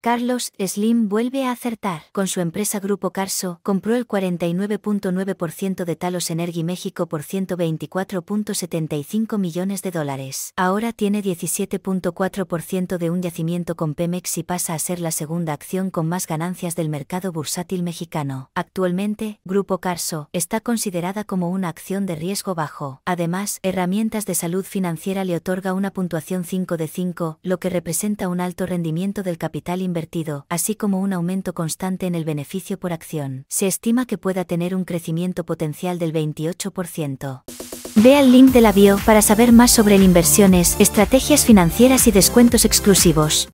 Carlos Slim vuelve a acertar. Con su empresa Grupo Carso, compró el 49.9% de Talos Energy México por 124.75 millones de dólares. Ahora tiene 17.4% de un yacimiento con Pemex y pasa a ser la segunda acción con más ganancias del mercado bursátil mexicano. Actualmente, Grupo Carso está considerada como una acción de riesgo bajo. Además, Herramientas de Salud Financiera le otorga una puntuación 5 de 5, lo que representa un alto rendimiento del capital invertido, así como un aumento constante en el beneficio por acción. Se estima que pueda tener un crecimiento potencial del 28%. Ve al link de la bio para saber más sobre inversiones, estrategias financieras y descuentos exclusivos.